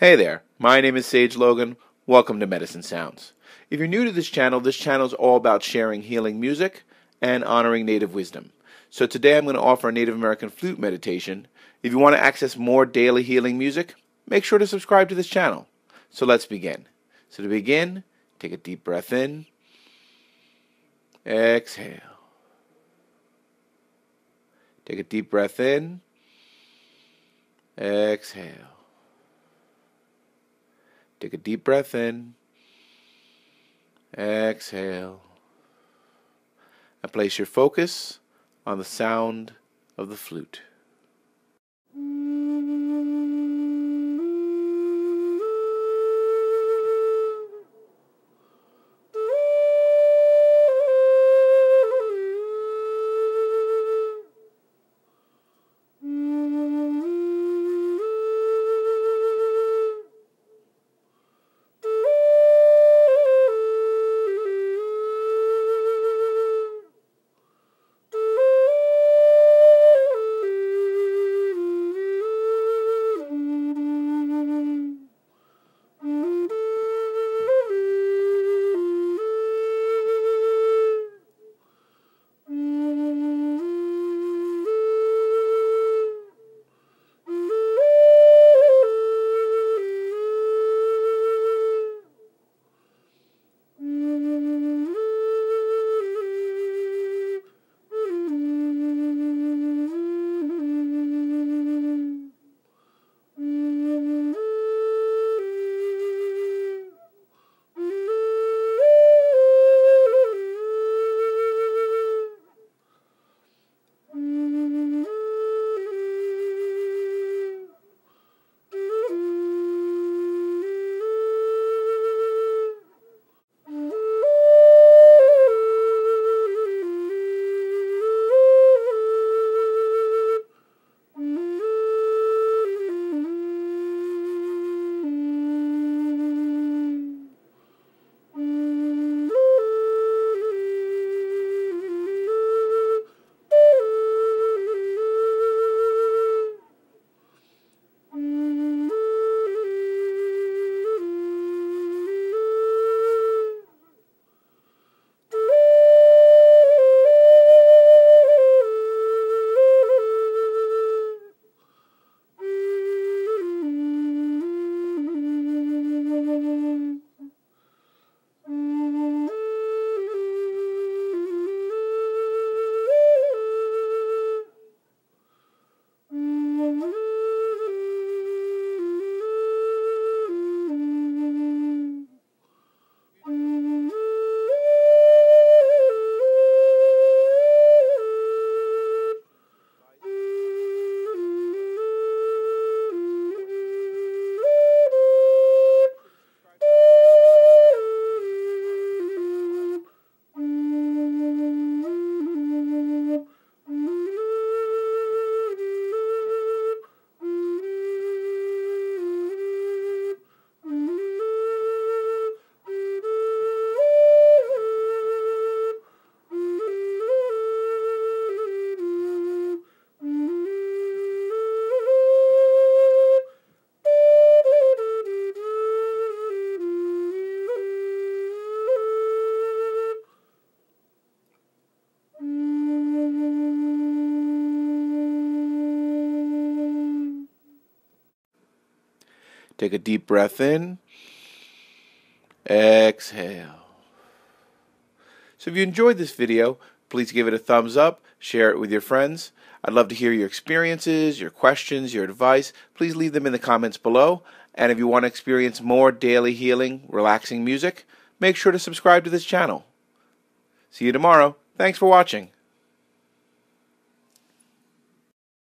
Hey there, my name is Sage Logan. Welcome to Medicine Sounds. If you're new to this channel, this channel is all about sharing healing music and honoring native wisdom. So today I'm going to offer a Native American flute meditation. If you want to access more daily healing music, make sure to subscribe to this channel. So let's begin. So to begin, take a deep breath in, exhale. Take a deep breath in, exhale. Take a deep breath in. Exhale. And place your focus on the sound of the flute. Take a deep breath in. Exhale. So if you enjoyed this video, please give it a thumbs up, share it with your friends. I'd love to hear your experiences, your questions, your advice. Please leave them in the comments below. And if you want to experience more daily healing, relaxing music, make sure to subscribe to this channel. See you tomorrow. Thanks for watching.